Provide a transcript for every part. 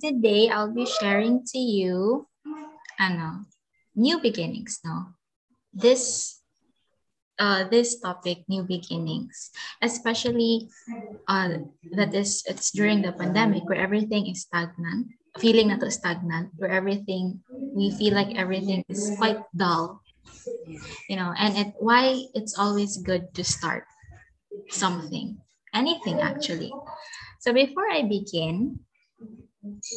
today I'll be sharing to you ano, new beginnings, no? This uh, this topic, new beginnings, especially uh, that is it's during the pandemic where everything is stagnant, feeling na to stagnant, where everything we feel like everything is quite dull, you know, and it why it's always good to start something, anything actually. So before I begin,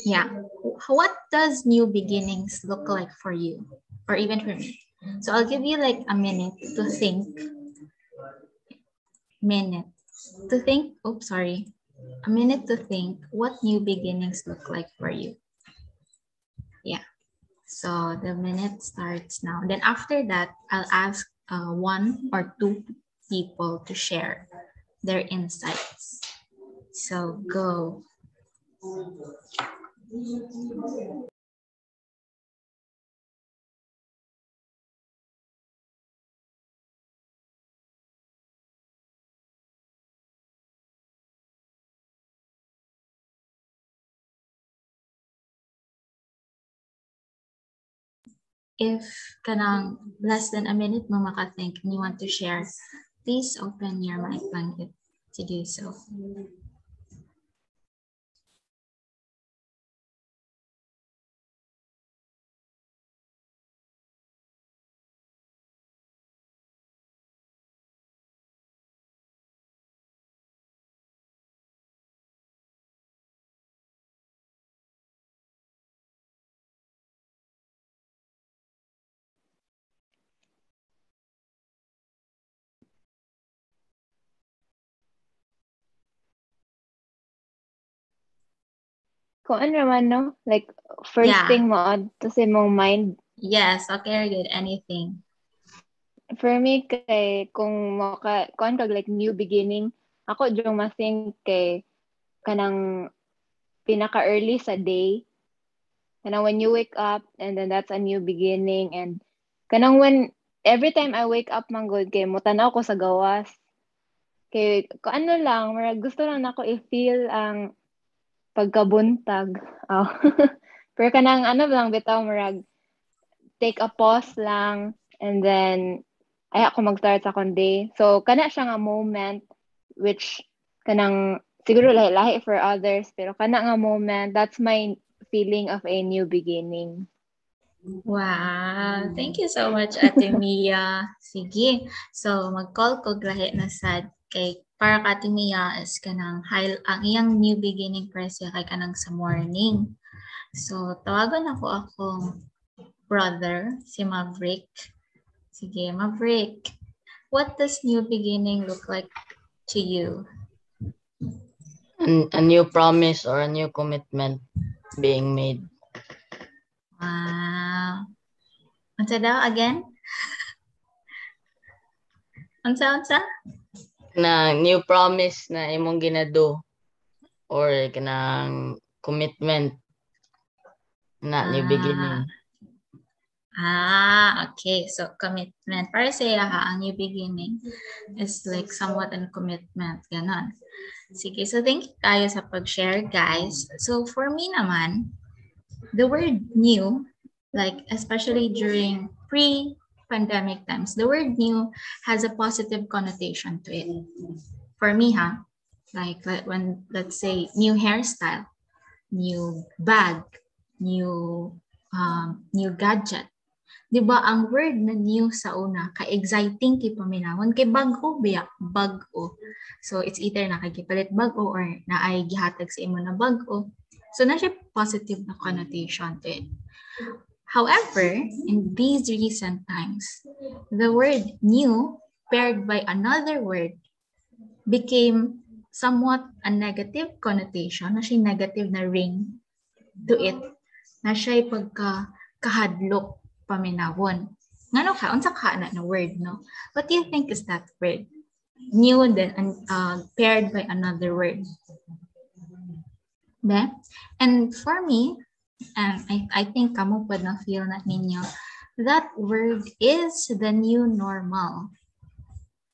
yeah, what does new beginnings look like for you, or even for me? So I'll give you like a minute to think. Minute to think. Oh, sorry. A minute to think what new beginnings look like for you. Yeah. So the minute starts now. Then after that, I'll ask uh, one or two people to share their insights. So go. If kanang less than a minute mo makathink and you want to share, please open your mic lang to do so. Kung ano naman, no? Like, first Yeah. thing mo to sa mong mind. Yes, okay, good. Anything. For me, kay, kung maka, kung kag like new beginning, ako yung masing kay kanang pinaka-early sa day. Kanang when you wake up, and then that's a new beginning. And kanang when, every time I wake up, manggod, kay mutanaw ko sa gawas. Kay, kung ano lang, gusto lang ako i-feel ang pagkabuntag. Oh. Pero kanang ano lang bitaw marag take a pause lang and then ay ako mag-start sa day. So kana siya nga moment which kanang siguro lahi-lahi for others pero kana nga moment that's my feeling of a new beginning. Wow. Thank you so much, Ate Mia. Sige. So, mag-call ko lahi na sad kay para ka Ate Mia is kanang high, ang iyang new beginning presya kay kanang sa morning. So, tawagan ako akong brother, si Maverick. Sige, Maverick. What does new beginning look like to you? a, a new promise or a new commitment being made. Wow. Unsa daw again? Unsa unsa? Na new promise na imong ginado or kanang commitment na new Ah. beginning. Ah, okay. So commitment. Para sa iya ha, ang new beginning is like somewhat a commitment. Ganon. Sige, so thank you tayo sa pag-share, guys. So for me naman, the word new, like especially during pre-pandemic times, the word new has a positive connotation to it. For me, ha, like when, let's say, new hairstyle, new bag, new um, new gadget. 'Di ba ang word na new sa una ka exciting kay paminawon kay bag-o biya bag-o. So it's either nakagipalit bag-o or naay gihatag sa imo na bag-o. So na siya positive na connotation to it. However, in these recent times, the word new paired by another word became somewhat a negative connotation, na siya negative na ring to it, na siya pagka kahadlok paminawon. Ngano ka? Unsa ka na na word, no? What do you think is that word? New then uh, paired by another word. Be? And for me, and I, I think kamo pod na feel na ninyo, that word is the new normal.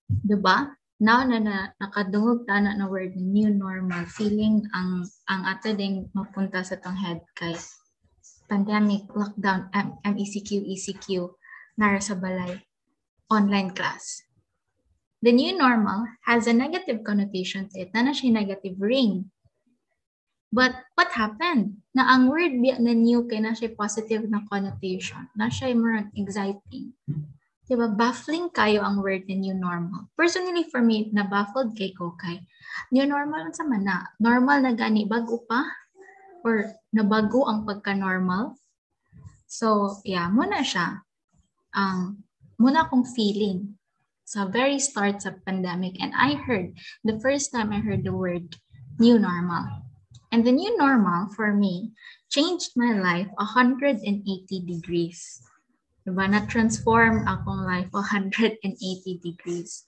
Diba? now na, na nakadungog tana na word new normal. Feeling ang ang ato ding mapunta sa tong head kay pandemic lockdown M MECQ ECQ nara sa balay. Online class. The new normal has a negative connotation to it. Na na siya negative ring but what happened na ang word biya na new kay na siya positive na connotation na siya more exciting Diba, baffling kayo ang word na new normal. Personally, for me, na-baffled kay ko kay new normal sa mana. Normal na gani, bago pa? Or nabago ang pagka-normal? So, yeah, muna siya. Um, muna akong feeling sa very start sa pandemic. And I heard, the first time I heard the word new normal. And the new normal, for me, changed my life 180 degrees. Diba? Na-transform akong life 180 degrees.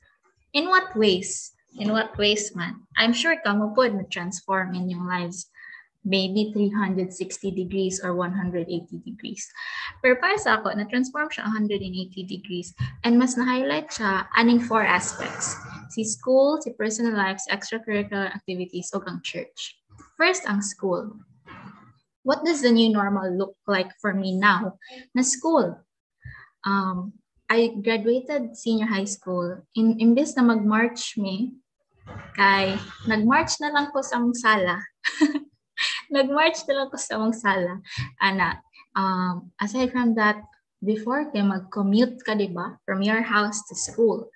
In what ways? In what ways man? I'm sure kamo po na-transform in your lives maybe 360 degrees or 180 degrees. Pero para sa ako, na-transform siya 180 degrees and mas na-highlight siya aning four aspects. Si school, si personal life, si extracurricular activities, o ang church. First, ang school. What does the new normal look like for me now na school? um, I graduated senior high school. In imbes na mag-march me, kay nag-march na lang ko sa mong sala. nag-march na lang ko sa mong sala. Ana, um, aside from that, before kay mag-commute ka, di ba? From your house to school.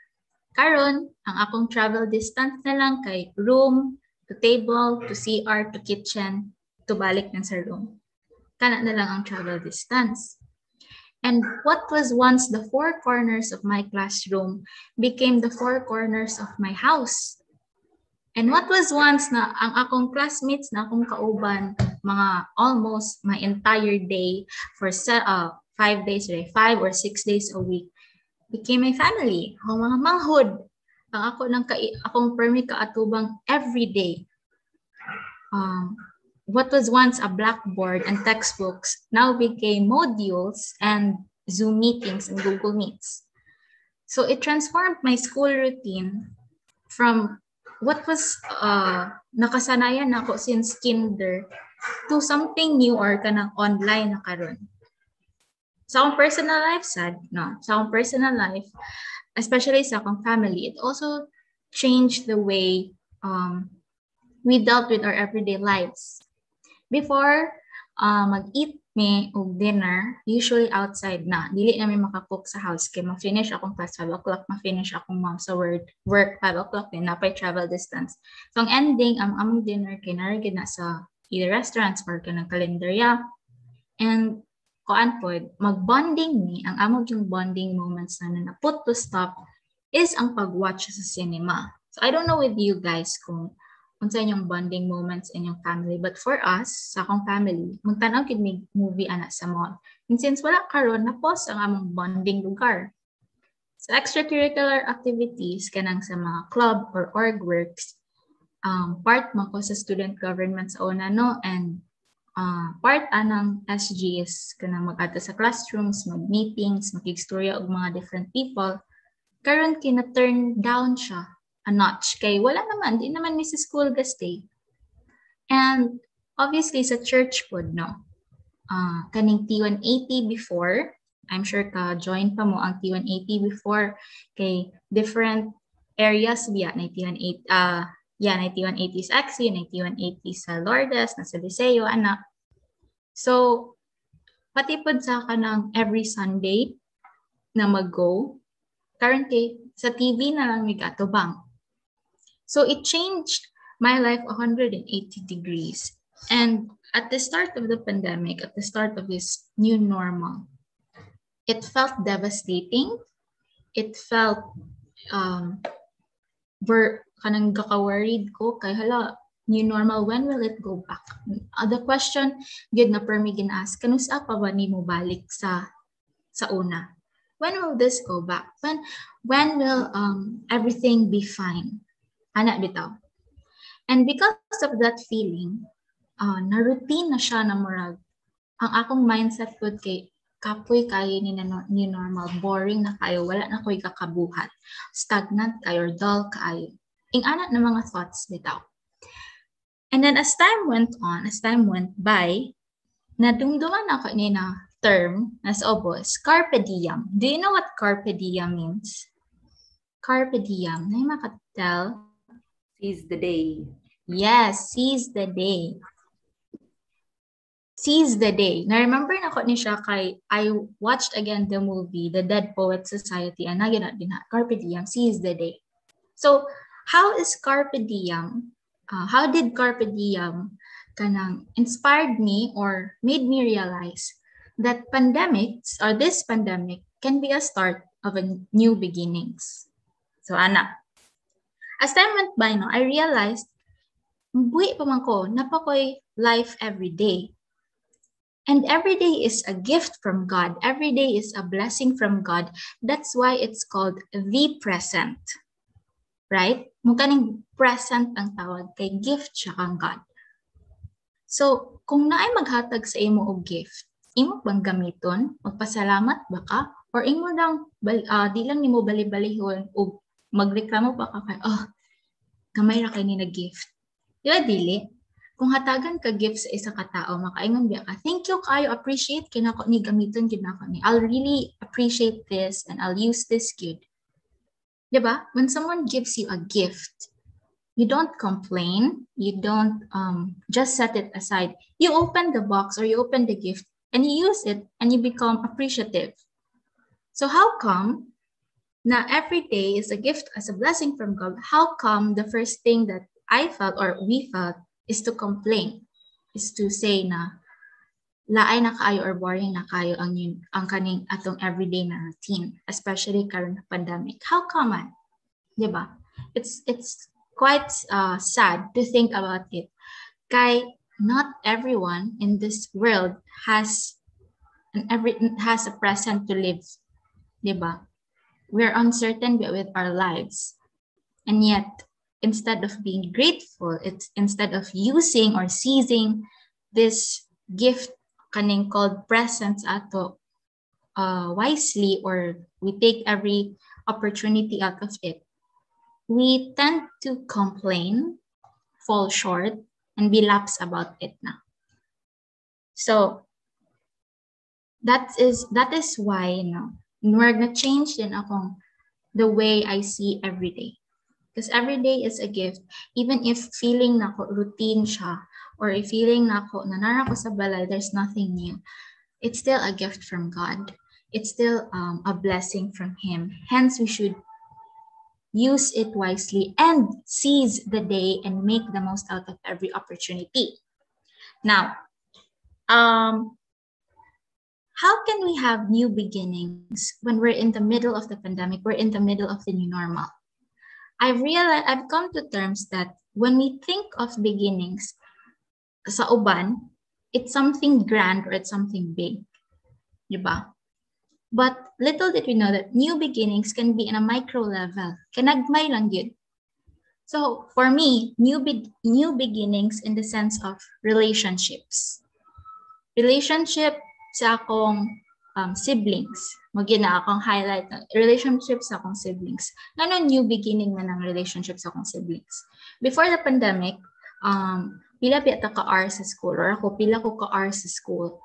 Karon, ang akong travel distance na lang kay room, to table, to CR, to kitchen, to balik na sa room. Kana na lang ang travel distance. And what was once the four corners of my classroom became the four corners of my house. And what was once na ang akong classmates na akong kauban mga almost my entire day for uh, five days, five or six days a week became my family. Ang mga manghod, ang ako ng ka akong permi kaatubang every day. Um, what was once a blackboard and textbooks now became modules and Zoom meetings and Google Meets. So it transformed my school routine from what was uh, nakasanayan ako since kinder to something new or kanang online na karon. Sa akong personal life, sad, no? Sa akong personal life, especially sa akong family, it also changed the way um, we dealt with our everyday lives. Before uh, mag-eat me og dinner, usually outside na. Dili na may makakook sa house kay ma-finish akong class 5 o'clock, ma-finish akong mom sa work, work 5 o'clock din, napay travel distance. So ang ending, ang among dinner kay narigid na sa either restaurants or kanang kalendarya. And kuan po, mag-bonding ni, ang among yung bonding moments na na put to stop is ang pag-watch sa cinema. So I don't know with you guys kung unsa inyong bonding moments in your family. But for us, sa akong family, magtanaw kid mig movie ana sa mall. And since wala karon na pause ang among bonding lugar. Sa extracurricular activities kanang sa mga club or org works, um, part mo ko sa student government sa una no and uh, part anang SG is kanang mag sa classrooms, mag-meetings, makig-storya og mga different people. Karon kina turn down siya a notch. Kay wala naman, di naman may sa school ga stay. And obviously sa church pod, no? Uh, kaning T180 before, I'm sure ka join pa mo ang T180 before kay different areas biya na T180 uh, yeah, na T180 sa Axie, na T180 sa Lourdes, na sa Liceo, anak. So, pati pod sa kanang every Sunday na mag-go, currently, sa TV na lang may katubang. So it changed my life 180 degrees. And at the start of the pandemic, at the start of this new normal, it felt devastating. It felt um ver kanang gaka-worried ko kay hala new normal when will it go back? Uh, the question gyud na per me gina-ask kanusa pa ba nimo balik sa sa una? When will this go back? When when will um everything be fine? Ana bitaw. And because of that feeling, uh, na-routine na siya na murag, ang akong mindset ko kay, kapoy kayo ni, ni normal, boring na kayo, wala na ko'y kakabuhat, stagnant kayo, dull kayo. Ing anak na mga thoughts bitaw. And then as time went on, as time went by, nadumduman ako ni na term as obos, carpe diem. Do you know what carpe diem means? Carpe diem. Na yung makatel? Seize the day. Yes, seize the day. Seize the day. Na-remember na ko ni siya kay I watched again the movie, The Dead Poet Society, and nagyan din na, Carpe Diem, seize the day. So, how is Carpe Diem, uh, how did Carpe Diem kanang inspired me or made me realize that pandemics or this pandemic can be a start of a new beginnings. So, anak, as time went by, no, I realized, buhi pa man ko, napakoy life every day. And every day is a gift from God. Every day is a blessing from God. That's why it's called the present. Right? Mukha present ang tawag kay gift siya kang God. So, kung naay maghatag sa imo og gift, imo bang gamiton? Magpasalamat ba ka? Or imo lang uh, di lang nimo bali-balihon o magreklamo pa ka kay oh gamay ra kay ni na gift di ba dili? Kung hatagan ka gift sa isa ka tao makaingon biya ka thank you kayo appreciate kinako ni gamiton gid nako ni. I'll really appreciate this and I'll use this good di ba when someone gives you a gift you don't complain you don't um, just set it aside you open the box or you open the gift and you use it and you become appreciative. So how come now every day is a gift as a blessing from God? How come the first thing that I felt or we felt is to complain, is to say na laay na kayo or boring na kayo ang, yun, ang kaning atong everyday na routine, especially current pandemic. How come man? Diba? It's, it's quite uh, sad to think about it. Kay not everyone in this world has an every has a present to live. Diba? We're uncertain with our lives. And yet, instead of being grateful, it's instead of using or seizing this gift kaning called presence ato uh, wisely or we take every opportunity out of it, we tend to complain, fall short, and be lax about it now. So that is that is why you know we're gonna change din akong the way I see every day. Because every day is a gift. Even if feeling na routine siya or if feeling na ko nanara ko sa balay, there's nothing new. It's still a gift from God. It's still um, a blessing from Him. Hence, we should use it wisely, and seize the day and make the most out of every opportunity. Now, um, how can we have new beginnings when we're in the middle of the pandemic, we're in the middle of the new normal? I've realized, I've come to terms that when we think of beginnings sa uban, it's something grand or it's something big. Diba? But little did we know that new beginnings can be in a micro level. Kanagmay lang yun. So for me, new, be new beginnings in the sense of relationships. Relationship sa akong um, siblings. Magina akong highlight ng relationship sa akong siblings. Ano new beginning na ng relationship sa akong siblings? Before the pandemic, um, pila pita ka-R sa school or ako pila ko ka-R sa school.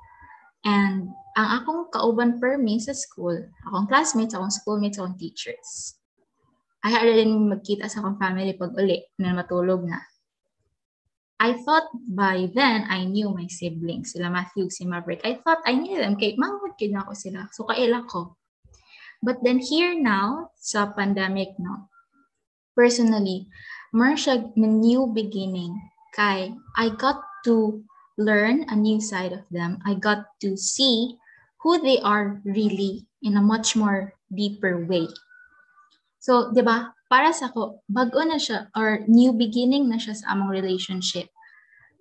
And ang akong kauban per me sa school, akong classmates, akong schoolmates, akong teachers. Ay, rin magkita sa akong family pag uli na matulog na. I thought by then I knew my siblings, sila Matthew, si Maverick. I thought I knew them, kay mangod kid ako sila. So kaila ko. But then here now, sa pandemic no, personally, mer siya new beginning kay I got to learn a new side of them. I got to see who they are really in a much more deeper way. So, di ba, para sa ko, bago na siya or new beginning na siya sa among relationship.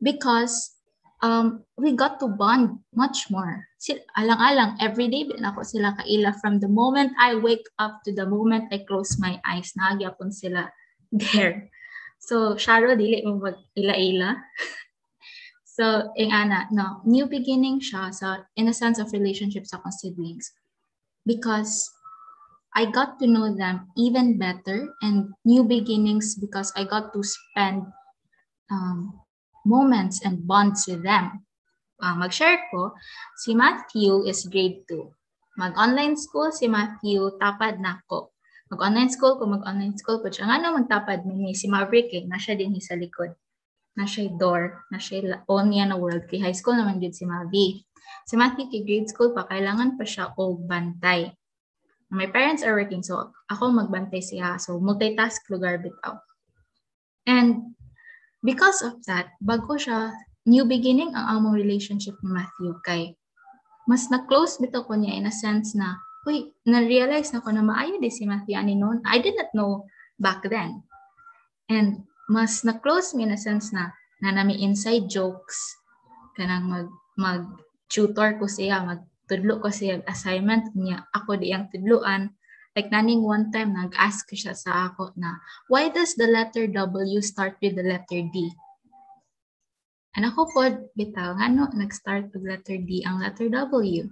Because um, we got to bond much more. Alang-alang, everyday din ako sila kaila from the moment I wake up to the moment I close my eyes. Nagyapon sila there. So, Sharo, dili mo mag ila-ila. So, ing ana, no, new beginning siya sa, in a sense of relationship sa akong siblings. Because I got to know them even better and new beginnings because I got to spend um, moments and bonds with them. Uh, mag-share ko, si Matthew is grade 2. Mag-online school si Matthew, tapad na ako. Mag-online school ko, mag-online school ko. Siya nga no, magtapad mo si Maverick eh, nasa din sa likod. Nasa door, nasa on niya na world. Kay high school naman din si Mavi. Si Matthew kay grade school pa, kailangan pa siya og bantay. My parents are working, so ako magbantay siya. So multitask lugar bitaw. And because of that, bago siya, new beginning ang among relationship ni Matthew kay mas na-close bitaw ko niya in a sense na, uy, na-realize na ko na maayo di si Matthew ani noon. I did not know back then. And mas na-close me in a sense na na nami inside jokes kanang mag mag tutor ko siya mag tudlo ko siya assignment niya ako di ang tudluan like naning one time nag-ask siya sa ako na why does the letter W start with the letter D and ako po bitaw ngano nag-start with letter D ang letter W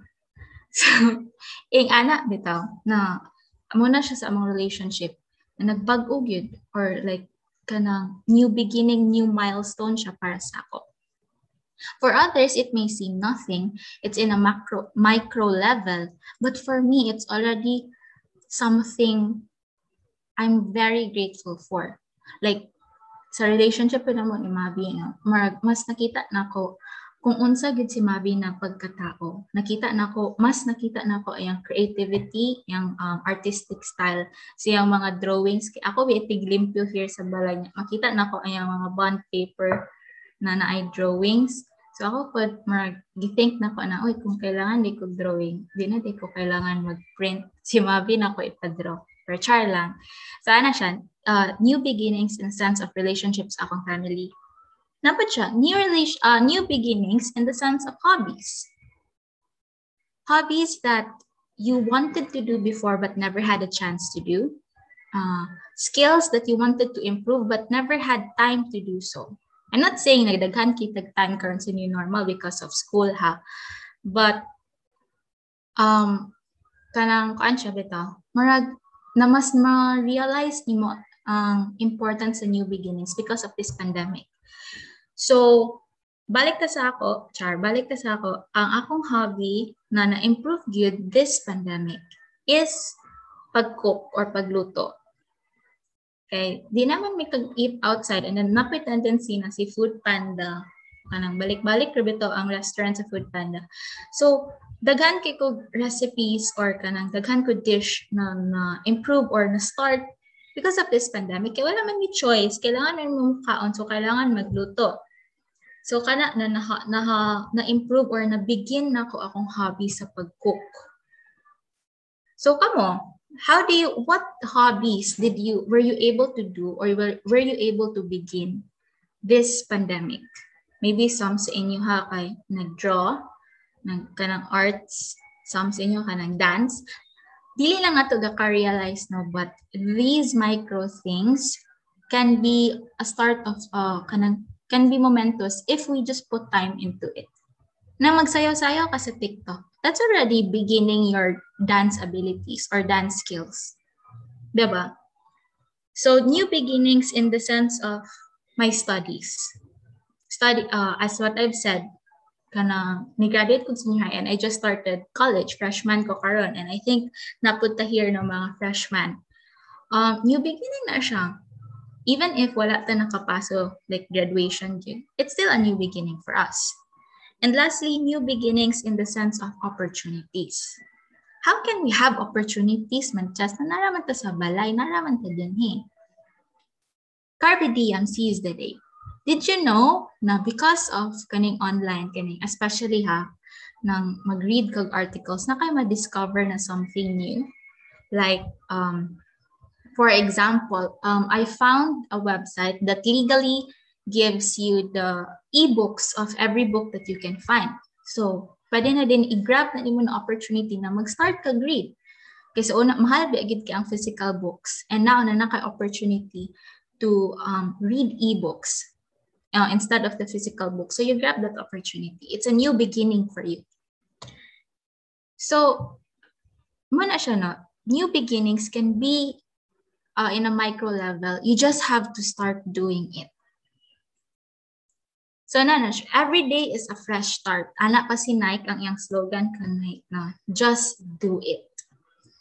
so ing ana bitaw na muna siya sa among relationship na nagbag-o gyud or like kanang new beginning new milestone siya para sa ako For others, it may seem nothing. It's in a macro, micro level. But for me, it's already something I'm very grateful for. Like, sa relationship ko naman ni Mabi, no, mas nakita na ko kung unsa gid si Mabi na pagkatao. Nakita na ko, mas nakita na ko ang creativity, yung um, artistic style, siyang mga drawings. Ako, bitig limpyo here sa balay niya. Makita na ko ang mga bond paper na naay drawings. So ako po, marag, githink na ko na, uy, kung kailangan di ko drawing, di na di ko kailangan mag-print. Si Mavi na ko ipadraw. Pero char lang. So ano siya, uh, new beginnings in sense of relationships akong family. Siya, new, uh, new beginnings in the sense of hobbies. Hobbies that you wanted to do before but never had a chance to do. Uh, skills that you wanted to improve but never had time to do so. I'm not saying nagdaghan kita time karon sa new normal because of school ha. But um kanang kuan siya bitaw. Mas ma-realize nimo ang importance sa new beginnings because of this pandemic. So, balik ta sa ako, char, balik ta sa ako, ang akong hobby na na-improve gyud this pandemic is pag-cook or pagluto. Okay, di naman may kag-eat outside and then napay tendency na si Food Panda, kanang balik-balik rebito ang restaurant sa Food Panda. So, daghan kay ko recipes or kanang daghan ko dish na, na improve or na start because of this pandemic. Kaya wala man ni choice, kailangan man mo kaon, so kailangan magluto. So kana na na, na, na improve or na begin na ko akong hobby sa pag-cook. So kamo, how do you what hobbies did you were you able to do or were, were you able to begin this pandemic maybe some sa inyo ha kay nag-draw nag kanang arts some sa inyo kanang dance dili lang ato ga realize no but these micro things can be a start of uh, kanang can be momentous if we just put time into it na magsayaw-sayaw ka sa TikTok that's already beginning your dance abilities or dance skills. Diba? So new beginnings in the sense of my studies. Study, uh, as what I've said, kana ni-graduate ko senior high and I just started college, freshman ko karon and I think napunta here ng mga freshman. Um, new beginning na siya. Even if wala ta nakapaso like graduation, it's still a new beginning for us. And lastly, new beginnings in the sense of opportunities. How can we have opportunities man just na naraman ta sa balay, naraman ta din eh. Carpe diem seize the day. Did you know na because of kaning online, kaning, especially ha, nang mag-read kag articles, na kayo ma-discover na something new? Like, um, for example, um, I found a website that legally gives you the ebooks of every book that you can find. So, pwede na din i-grab na mo na opportunity na mag-start ka read. Kasi una, mahal ba agad ka ang physical books. And now, na naka opportunity to um, read ebooks. uh, instead of the physical book. So you grab that opportunity. It's a new beginning for you. So, muna siya, no? New beginnings can be uh, in a micro level. You just have to start doing it. So, na na every day is a fresh start. Ana pa si Nike ang iyang slogan kanay na just do it.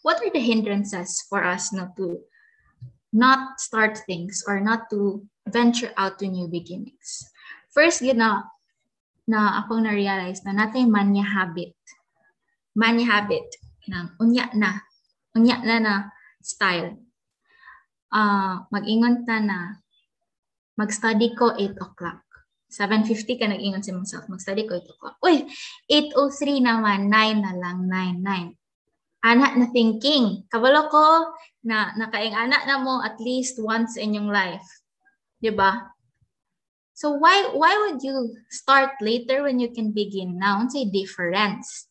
What are the hindrances for us not to not start things or not to venture out to new beginnings? First, yun na, na akong na-realize na natin mania habit. Mania habit ng unya na. Unya na na style. Uh, mag-ingon ta na mag-study ko 8 o'clock. 7.50 ka nag-ingon si myself, mag-study ko 8 o'clock. Uy, 8.03 naman, 9 na lang, 9, 9. Anak na thinking. Kabalo ko na nakaing anak na mo at least once in your life. Di ba? So why why would you start later when you can begin now? Say difference.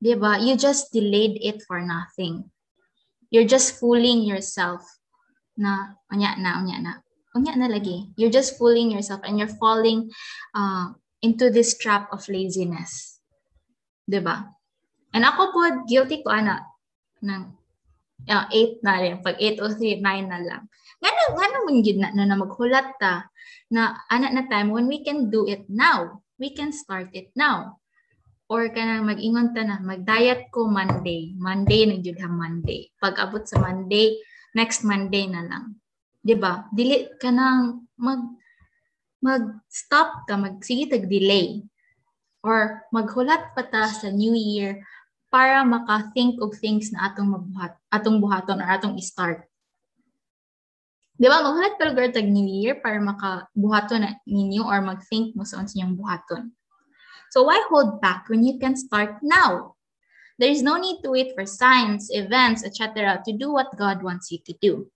Di ba? You just delayed it for nothing. You're just fooling yourself na unya na, unya na. Unya na lagi. You're just fooling yourself and you're falling uh, into this trap of laziness. Di ba? And ako po, guilty ko, ana, ng uh, 8 na rin. Pag 8 o 3, 9 na lang. Nga na, mong yun na, na, na maghulat ta na anak na time when we can do it now. We can start it now. Or ka na mag-ingon ta na, mag-diet ko Monday. Monday, nagyud Monday. Pag abot sa Monday, next Monday na lang. 'Di ba? Dili ka nang mag mag-stop ka, mag sige tag delay or maghulat pa ta sa new year para maka-think of things na atong mabuhat, atong buhaton or atong i-start. Di ba? Maghulat pa lugar tag New Year para makabuhaton na ninyo or mag-think mo sa inyong buhaton. So why hold back when you can start now? There is no need to wait for signs, events, etc. to do what God wants you to do.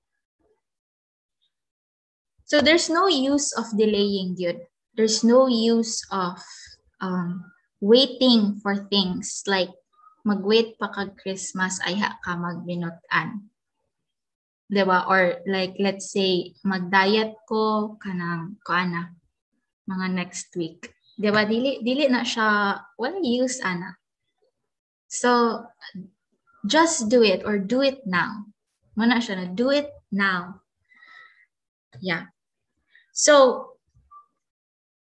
So there's no use of delaying, dude. There's no use of um, waiting for things like mag-wait pa kag Christmas ay ha ka magbinutan. Diba? Or like, let's say, mag-diet ko kanang, kuana, mga next week. Diba? Dili, dili na siya, wala use, ana. So, just do it or do it now. Muna siya na, do it now. Yeah. So,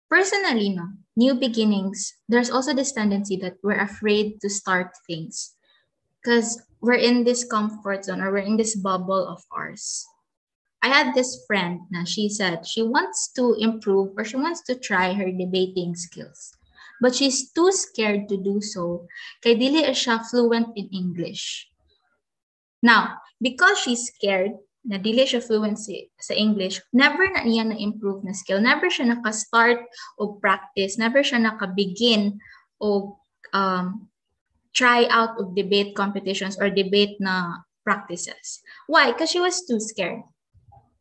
personally, no, new beginnings, there's also this tendency that we're afraid to start things because we're in this comfort zone or we're in this bubble of ours. I had this friend na she said she wants to improve or she wants to try her debating skills. But she's too scared to do so kay dili siya fluent in English. Now, because she's scared, na dili siya fluency sa English, never na niya na-improve na skill. Never siya naka-start o practice. Never siya naka-begin o um, try out of debate competitions or debate na practices. Why? Because she was too scared.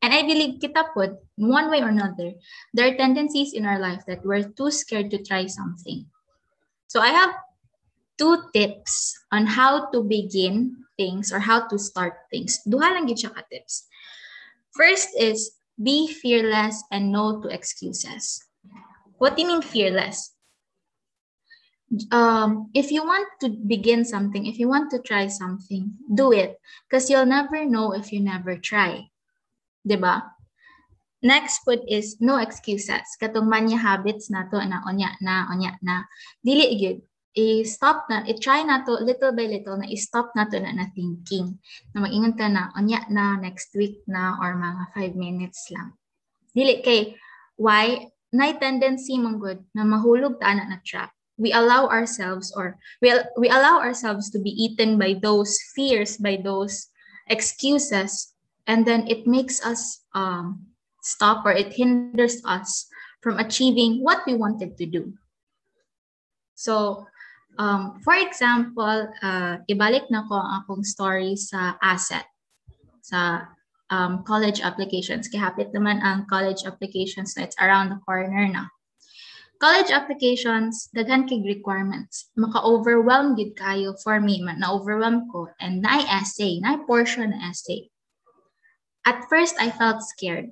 And I believe kita po, one way or another, there are tendencies in our life that we're too scared to try something. So I have two tips on how to begin things or how to start things. Duha lang gid ka tips. First is be fearless and no to excuses. What do you mean fearless? Um, if you want to begin something, if you want to try something, do it because you'll never know if you never try. Diba? Next put is no excuses. Katong manya habits na to na onya na onya na. Dili gyud i-stop na, i-try na to little by little na i-stop na to na na thinking. Na mag-ingon ka na, onya na, next week na, or mga 5 minutes lang. Dili kay, why? Na tendency mong good na mahulog ta na na trap. We allow ourselves or we, we allow ourselves to be eaten by those fears, by those excuses, and then it makes us um, stop or it hinders us from achieving what we wanted to do. So Um, for example, uh, ibalik na ko ang akong story sa asset, sa um, college applications. Kihapit naman ang college applications na it's around the corner na. College applications, daghan kig requirements. Maka-overwhelm gid kayo for me, man, na-overwhelm ko. And na essay, na portion na essay. At first, I felt scared.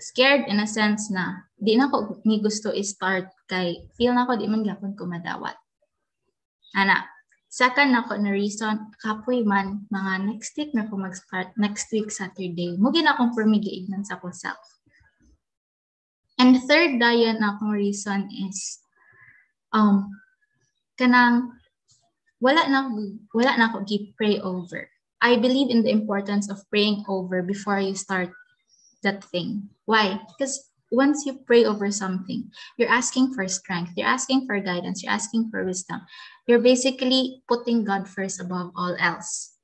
Scared in a sense na, di na ko ni gusto i-start kay feel na ko di man gyapon ko madawat. Ana, second na ko na reason, kapoy man, mga next week na ko mag-start, next week Saturday. Mugi na akong permigiignan sa akong self. And third dayon na akong reason is, um, kanang, wala na, wala na ako gi-pray over. I believe in the importance of praying over before you start that thing. Why? Because once you pray over something, you're asking for strength, you're asking for guidance, you're asking for wisdom. You're basically putting God first above all else.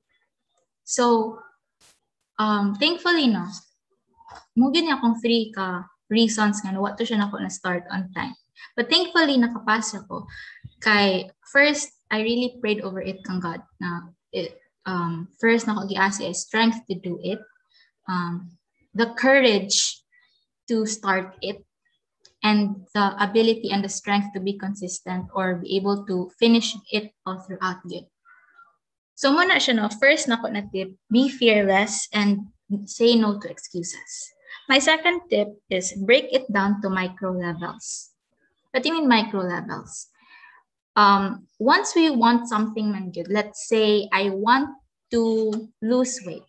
So, um, thankfully, no, mugin niya akong three ka reasons nga what to siya na na start on time. But thankfully, nakapasa ko. Kay, first, I really prayed over it kang God na it, um, first na ko giasi is strength to do it. Um, the courage to start it and the ability and the strength to be consistent or be able to finish it all throughout good. So muna siya no, first na ko na tip, be fearless and say no to excuses. My second tip is break it down to micro levels. What do you mean micro levels? Um, once we want something man good, let's say I want to lose weight.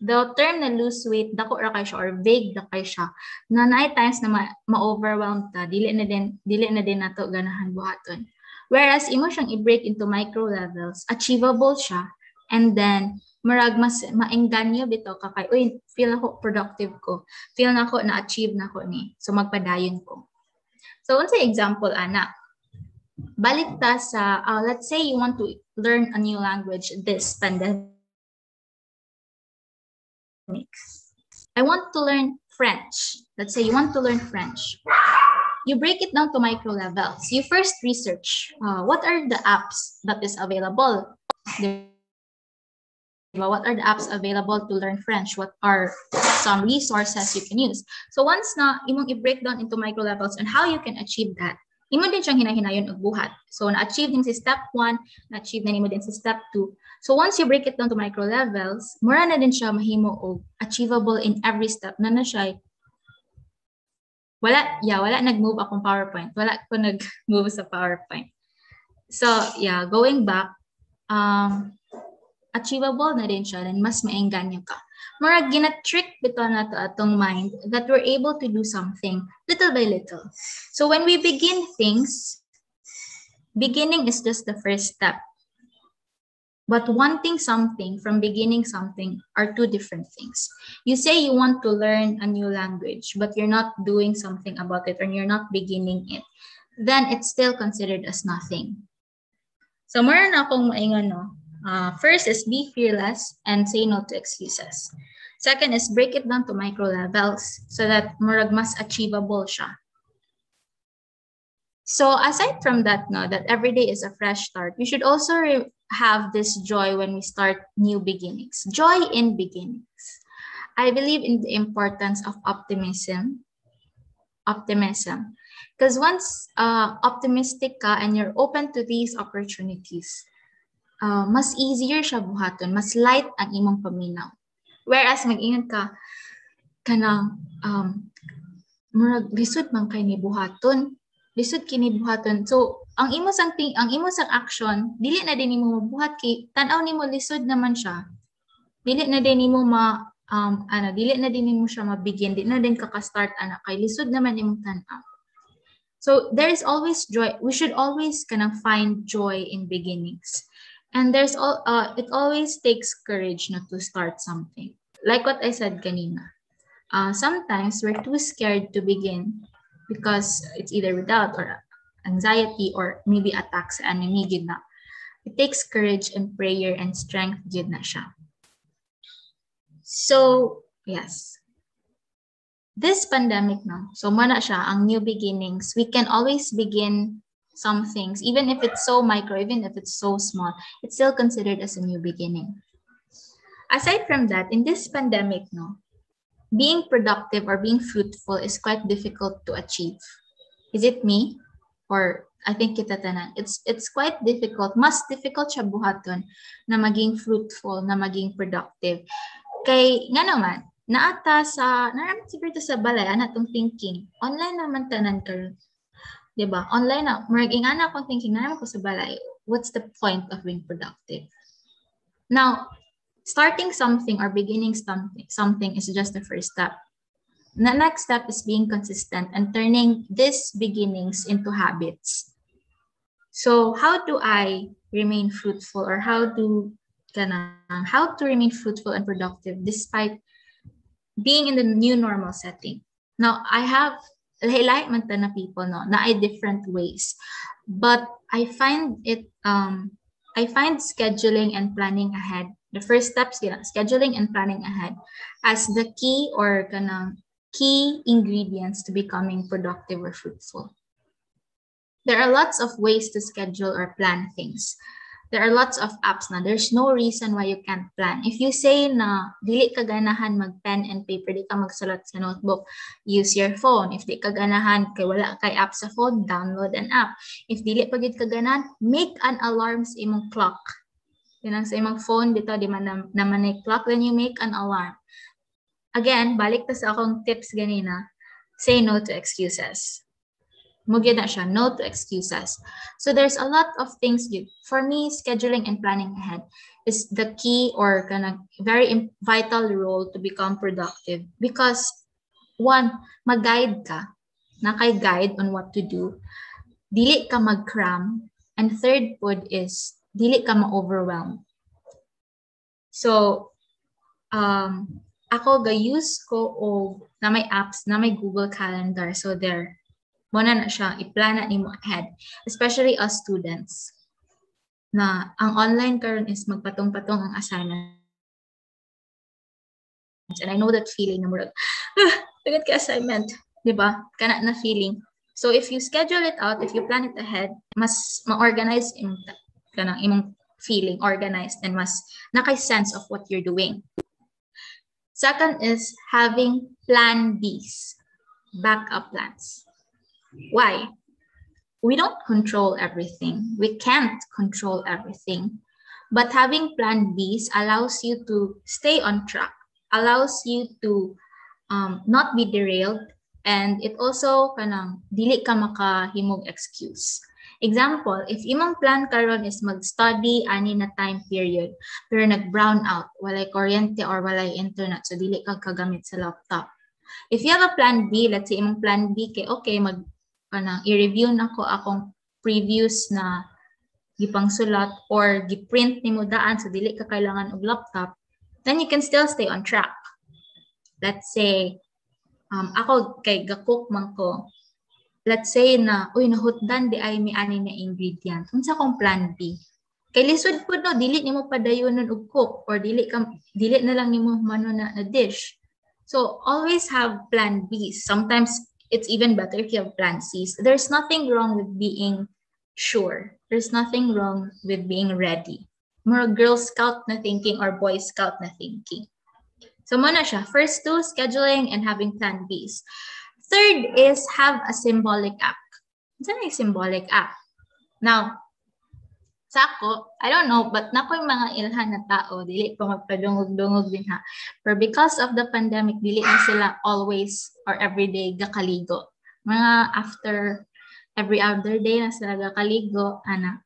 The term na lose weight, dako ra kay siya or vague da kay siya. Na naay times na ma- ma-overwhelm ta, dili na din dili na din nato ganahan buhaton. Whereas imo siyang i-break into micro levels, achievable siya and then murag mas maengganyo bitaw ka kay uy feel ako productive ko feel na ako na achieve na ko ni so magpadayon ko so unsa example ana balik ta sa uh, let's say you want to learn a new language this pandemic I want to learn French. Let's say you want to learn French. You break it down to micro levels. You first research uh, what are the apps that is available. What are the apps available to learn French? What are some resources you can use? So once na imong i-break down into micro levels and how you can achieve that, imo din siyang hinahinayon og buhat. So na-achieve din si step 1, na-achieve na nimo din si step 2. So once you break it down to micro levels, mura na din siya mahimo og achievable in every step na na siya wala, yeah, wala nag-move akong PowerPoint. Wala ko nag-move sa PowerPoint. So, yeah, going back, um, achievable na din siya, then mas maengganyo ka. Mura gina-trick bito na to atong mind that we're able to do something little by little. So when we begin things, beginning is just the first step. But wanting something from beginning something are two different things. You say you want to learn a new language, but you're not doing something about it or you're not beginning it, then it's still considered as nothing. So meron akong maingon, no? Uh, first is be fearless and say no to excuses. Second is break it down to micro levels so that murag mas achievable siya. So aside from that, no, that every day is a fresh start, we should also have this joy when we start new beginnings. Joy in beginnings. I believe in the importance of optimism. Optimism. Because once uh, optimistic ka and you're open to these opportunities, uh, mas easier siya buhaton, mas light ang imong paminaw. Whereas mag-ingat ka, kanang um, murag lisod man kay ni buhaton, lisod kini buhaton. So, ang imo sang ting, ang imo sang action, dili na din nimo mabuhat kay tan-aw nimo lisod naman siya. Dili na din nimo ma um ano, dili na din nimo siya mabigyan, dili na din ka ka-start ana kay lisod naman imong tan-aw. So there is always joy. We should always kind of find joy in beginnings. And there's all uh, it always takes courage not to start something. Like what I said kanina. Uh, sometimes we're too scared to begin because it's either without or anxiety or maybe attacks sa enemy. It takes courage and prayer and strength gid siya. So, yes. This pandemic no. So mana siya ang new beginnings. We can always begin some things even if it's so micro, even if it's so small, it's still considered as a new beginning. Aside from that, in this pandemic no, being productive or being fruitful is quite difficult to achieve. Is it me? Or I think kita tanan. It's it's quite difficult. Mas difficult siya buhaton na maging fruitful, na maging productive. Kay nga naman, naata sa, siguro sa balay, ana tong thinking. Online naman tanan karon. 'Di ba? Online na, murag ingana akong thinking, naraman ko sa balay. What's the point of being productive? Now, starting something or beginning something, something is just the first step. The next step is being consistent and turning these beginnings into habits. So how do I remain fruitful or how do kana, how to remain fruitful and productive despite being in the new normal setting? Now, I have lahi man ta na people no? Na ay different ways. But i find it um i find scheduling and planning ahead the first steps yun, scheduling and planning ahead as the key or kanang key ingredients to becoming productive or fruitful. There are lots of ways to schedule or plan things there are lots of apps na. There's no reason why you can't plan. If you say na dili ka ganahan mag pen and paper, di ka magsulat sa notebook, use your phone. If di ka ganahan kay wala kay app sa phone, download an app. If dili pa gid ka ganahan, make an alarm sa imong clock. Ang sa imong phone dito di man naman ay clock then you make an alarm. Again, balik ta sa akong tips ganina. Say no to excuses. Mugya na siya, no to excuses. So there's a lot of things you, for me, scheduling and planning ahead is the key or kind very vital role to become productive because one, mag-guide ka, na kay guide on what to do. Dili ka mag-cram. And third pod is, dili ka ma-overwhelm. So, um, ako ga-use ko o na may apps, na may Google Calendar. So there, mo na na siya, iplana ni mo ahead. Especially us students. Na ang online karon is magpatong-patong ang assignment. And I know that feeling na murag, ah, tagad ka assignment. Di ba? Kana na feeling. So if you schedule it out, if you plan it ahead, mas ma-organize imong kanang imong feeling organized and mas nakay sense of what you're doing. Second is having plan Bs, backup plans. Why? We don't control everything. We can't control everything. But having plan Bs allows you to stay on track, allows you to um, not be derailed, and it also kanang dili ka makahimog excuse. Example, if imong plan karon is mag-study ani na time period, pero nag-brown out, walay kuryente or walay internet, so dili ka kagamit sa laptop. If you have a plan B, let's say imong plan B kay okay, mag kanang i-review nako akong previous na gipang sulat or giprint nimo daan so dili ka kailangan og laptop then you can still stay on track. Let's say um, ako kay gacook man ko let's say na uy nahutdan di ay mi ani na ingredient. Unsa kong plan B? Kay lisod pud no dili nimo padayonon og cook or dili ka dili na lang nimo mano na, na dish. So always have plan B. Sometimes it's even better if you have plan C's. There's nothing wrong with being sure. There's nothing wrong with being ready. More Girl Scout na thinking or Boy Scout na thinking. So muna siya. First two, scheduling and having plan Bs. Third is have a symbolic app. What's a symbolic app? Now, sa ako, I don't know, but na yung mga ilhan na tao, dili pa magpadungog-dungog din ha. But because of the pandemic, dili na sila always or everyday gakaligo. Mga after every other day na sila gakaligo, ana.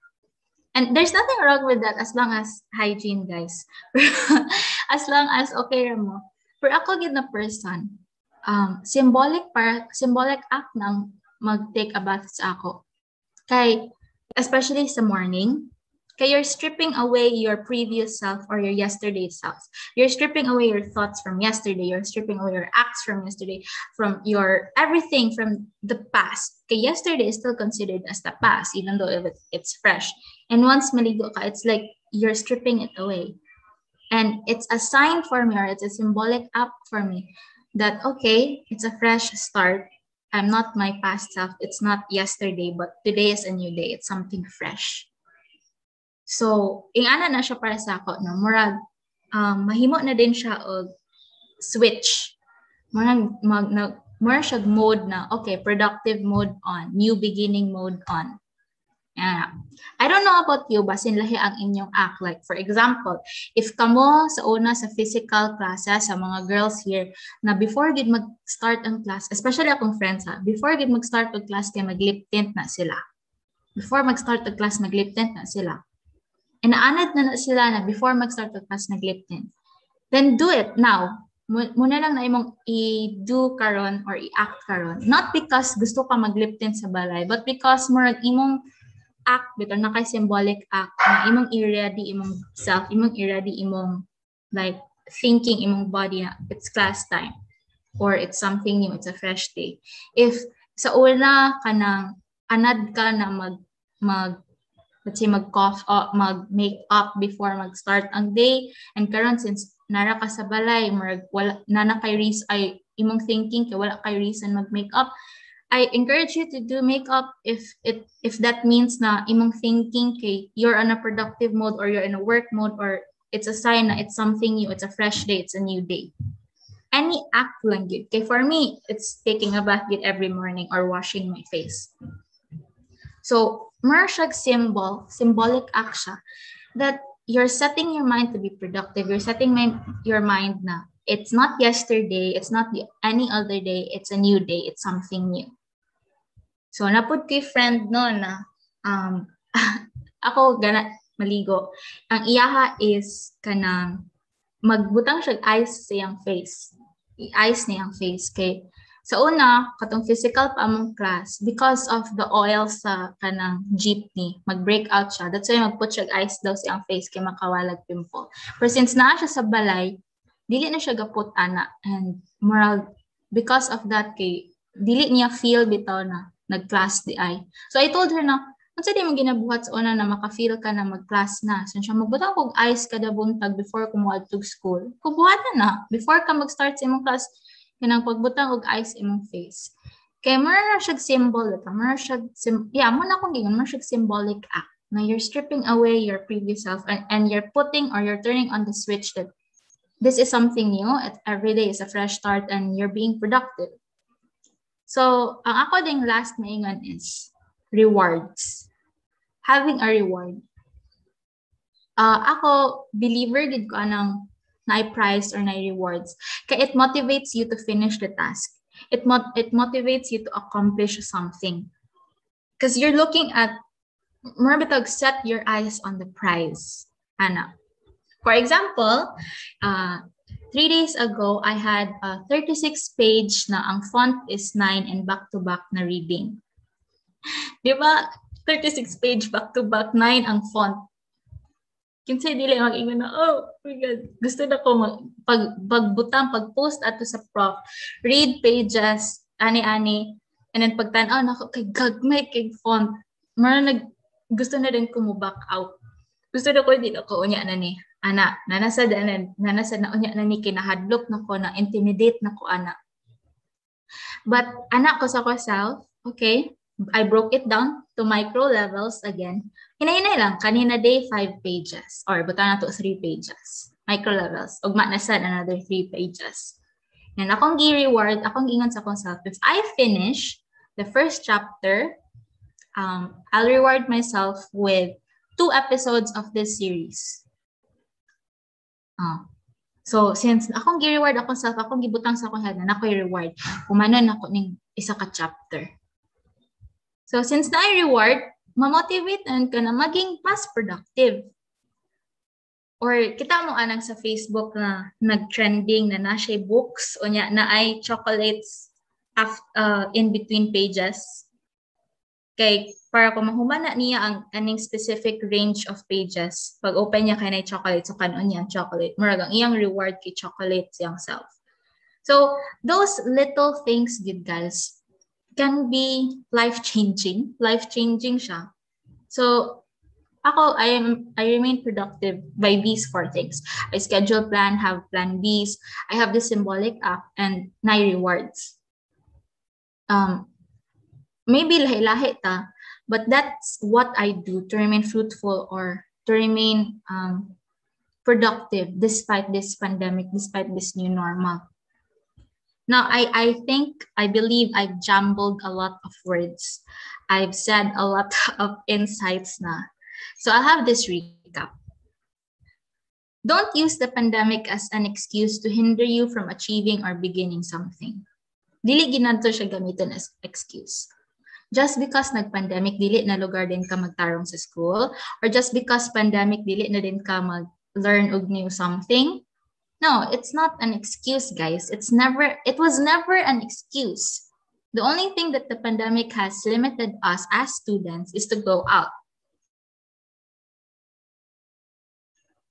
And there's nothing wrong with that as long as hygiene, guys. as long as okay mo. Pero ako gid na person, um, symbolic para symbolic act nang mag-take a bath sa ako. Kay especially sa morning, Okay, you're stripping away your previous self or your yesterday self. You're stripping away your thoughts from yesterday. You're stripping away your acts from yesterday, from your everything from the past. Okay, yesterday is still considered as the past, even though it's fresh. And once maligo ka, it's like you're stripping it away. And it's a sign for me, or it's a symbolic act for me that, okay, it's a fresh start. I'm not my past self. It's not yesterday, but today is a new day. It's something fresh. So, ingana na siya para sa ako, no? Murag, um, mahimo na din siya og switch. Murag, mag, na, mura siya mode na, okay, productive mode on, new beginning mode on. Yeah. I don't know about you, basin lahi ang inyong act. Like, for example, if kamo sa una sa physical classes, sa mga girls here, na before gid mag-start ang class, especially akong friends ha, before gid mag-start ang class, kay mag-lip tint na sila. Before mag-start ang class, mag-lip tint na sila. Inaanad na na sila na before mag-start ang class, nag-lip tint. Then do it now. Muna lang na imong i-do karon or i-act karon. Not because gusto ka mag-lip tint sa balay, but because more imong act bitaw na kay symbolic act na imong i-ready imong self imong i-ready imong like thinking imong body na it's class time or it's something new it's a fresh day if sa una kanang anad ka na mag mag let's say mag cough uh, mag make up before mag start ang day and karon since nara ka sa balay murag wala na na kay reason ay imong thinking kay wala kay reason mag make up I encourage you to do makeup if it if that means na imong thinking kay you're on a productive mode or you're in a work mode or it's a sign na it's something new, it's a fresh day, it's a new day. Any act lang yun. Okay, for me, it's taking a bath every morning or washing my face. So, more symbol, symbolic act that you're setting your mind to be productive. You're setting my, your mind na it's not yesterday, it's not the, any other day, it's a new day, it's something new. So, napod kay friend no na um, ako gana maligo. Ang iyaha is kanang magbutang siya ice sa iyang face. I-ice na iyang face kay sa una, katong physical pa among class, because of the oil sa kanang jeepney, mag-break out siya. That's why mag-put siya ice daw sa iyang face kay makawalag pimple. Pero since naa siya sa balay, dili na siya gapot ana. And moral, because of that, kay dili niya feel bitaw na nag-class di ay. So I told her na, unsa di mo ginabuhat sa una na maka-feel ka na mag-class na. So siya magbutang kog ice kada buntag before ko moadto to school. Kubuhat na na. Before ka mag-start sa imong class, kanang pagbutang og ice imong face. Kay mo na siya symbol ito. Mo na siya, yeah, mo na kong gingon, mo siya symbolic act. Na you're stripping away your previous self and, and you're putting or you're turning on the switch that this is something new. Every day is a fresh start and you're being productive. So, ang ako ding last na ingon is rewards. Having a reward. Uh, ako, believer gid ko anang na prize or na rewards. Kaya it motivates you to finish the task. It, mo it motivates you to accomplish something. Because you're looking at, marabitog, set your eyes on the prize. Ana. For example, uh, three days ago, I had a 36 page na ang font is 9 and back-to-back na reading. Di ba? 36 page back-to-back, 9 ang font. Kinsa dili mag-ingon na, oh my God, gusto na ko mag, pag, pagbutang, pag-post ato sa prof, read pages, ani-ani, and then pagtanaw na ako, kay gagmay, kay font. Mara nag, gusto na din ko mo back out. Gusto na ko, na ko unya na ni ana nanasad na nanasad na unya na ni kinahadlok na ko na intimidate na ko ana but anak ko sa ko self okay I broke it down to micro levels again. Hinahinay lang. Kanina day 5 pages. Or buta na to 3 pages. Micro levels. Ugma na sad another 3 pages. And akong gi-reward akong gingon sa akong self if I finish the first chapter um, I'll reward myself with two episodes of this series. Ah. So, since akong gi-reward ako self, akong gibutang sa akong head na nako'y reward. Kumanon ako ning isa ka chapter. So, since na reward, ma-motivate ka na maging mas productive. Or kita mo anang sa Facebook na nag-trending na na books o nya na ay chocolates after, uh, in between pages. Kay para kung mahumana niya ang aning specific range of pages, pag open niya kay na chocolate, so kanon niya chocolate. Murag ang iyang reward kay chocolate siyang self. So, those little things, good guys, can be life-changing. Life-changing siya. So, ako, I am I remain productive by these four things. I schedule plan, have plan Bs. I have the symbolic app and nine rewards. Um, maybe lahi-lahi ta, But that's what I do to remain fruitful or to remain um, productive despite this pandemic, despite this new normal. Now, I, I think, I believe I've jumbled a lot of words. I've said a lot of insights na. So I'll have this recap. Don't use the pandemic as an excuse to hinder you from achieving or beginning something. Dili ginadto siya gamitin as excuse. Just because nag-pandemic, dili na lugar din ka magtarong sa school, or just because pandemic, dili na din ka mag-learn og new something, no, it's not an excuse, guys. It's never, it was never an excuse. The only thing that the pandemic has limited us as students is to go out.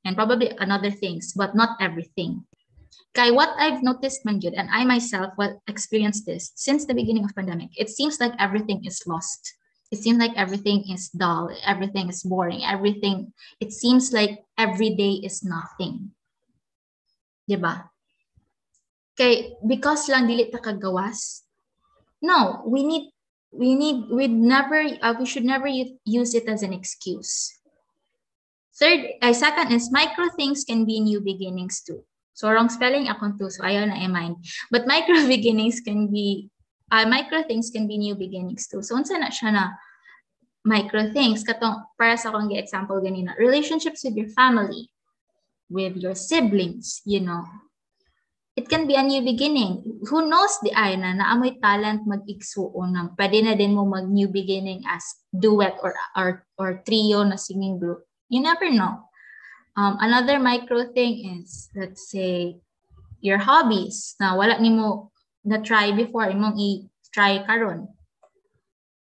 And probably another things, but not everything. Kay what I've noticed man good, and I myself will experienced this since the beginning of pandemic, it seems like everything is lost. It seems like everything is dull, everything is boring, everything, it seems like every day is nothing. 'Di ba? Kay because lang dili ta kagawas. No, we need we need we never uh, we should never use it as an excuse. Third, uh, second is micro things can be new beginnings too. So wrong spelling akong too, so ayaw na i-mind. But micro beginnings can be, uh, micro things can be new beginnings too. So unsa na siya na micro things, katong para sa akong example ganina, relationships with your family, with your siblings, you know. It can be a new beginning. Who knows di ay na naamoy talent mag-igsuo ng pwede na din mo mag new beginning as duet or, or, or trio na singing group. You never know. Um, another micro thing is, let's say, your hobbies na wala ni mo na-try before, imong i-try karon.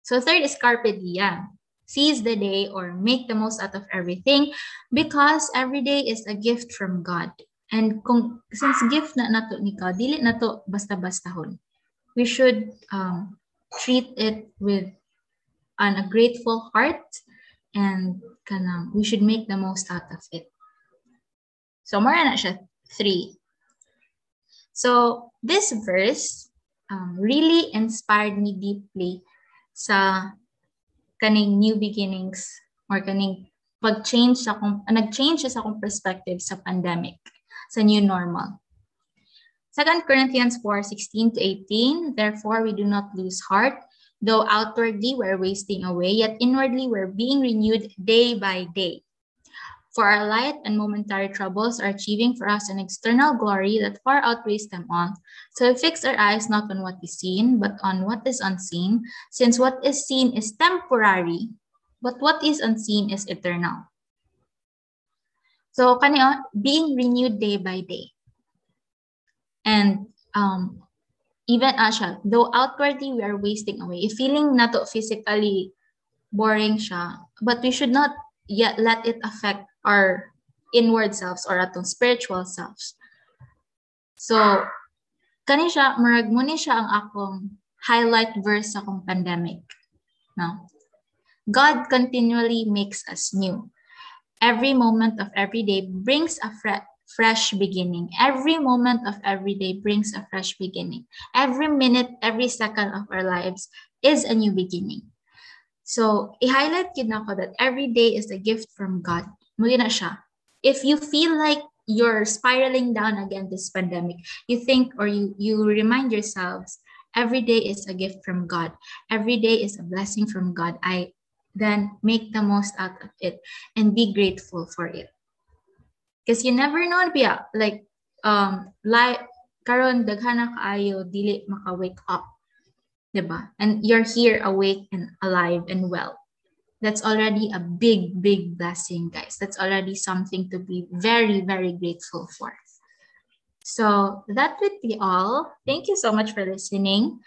So third is carpe diem seize the day or make the most out of everything because every day is a gift from God. And kung since gift na nato ni God, dili na to basta-bastahon. We should um, treat it with an, a grateful heart and kanang we should make the most out of it. So mara na siya three. So this verse um, really inspired me deeply sa kaning new beginnings or kaning pag-change sa kung nag-change sa akong perspective sa pandemic, sa new normal. 2 Corinthians 4, 16 to 18, Therefore we do not lose heart, though outwardly we're wasting away, yet inwardly we're being renewed day by day. For our light and momentary troubles are achieving for us an external glory that far outweighs them all. So we fix our eyes not on what is seen, but on what is unseen, since what is seen is temporary, but what is unseen is eternal. So being renewed day by day. And um, even asha, though outwardly we are wasting away, feeling na to physically boring siya, but we should not yet let it affect our inward selves or atong spiritual selves. So, kani siya, marag mo ni siya ang akong highlight verse sa akong pandemic. No? God continually makes us new. Every moment of every day brings a fre- fresh beginning. Every moment of every day brings a fresh beginning. Every minute, every second of our lives is a new beginning. So, i-highlight yun ako that every day is a gift from God. Muli na siya. If you feel like you're spiraling down again this pandemic, you think or you, you remind yourselves, every day is a gift from God. Every day is a blessing from God. I then make the most out of it and be grateful for it. Because you never know, Pia, like, um, like, karon daghana kaayo dili maka wake up. Diba? And you're here awake and alive and well that's already a big, big blessing, guys. That's already something to be very, very grateful for. So that would be all. Thank you so much for listening.